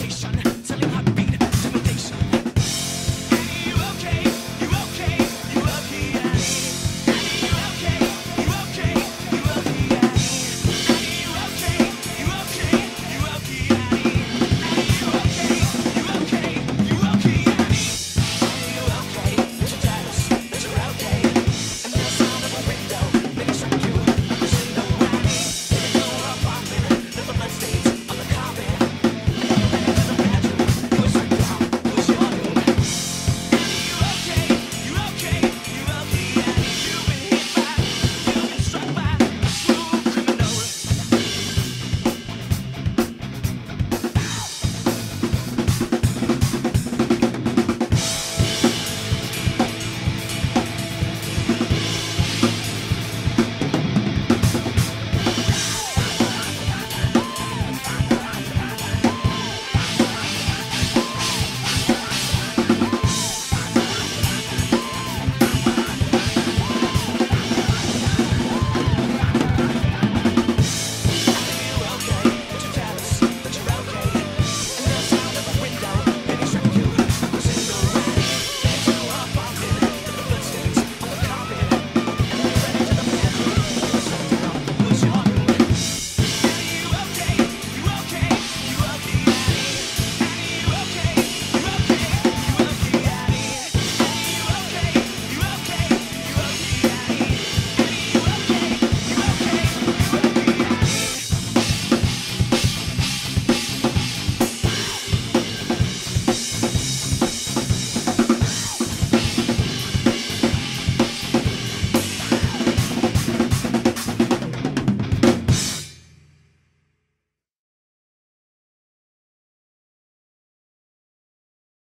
vacation, telling her.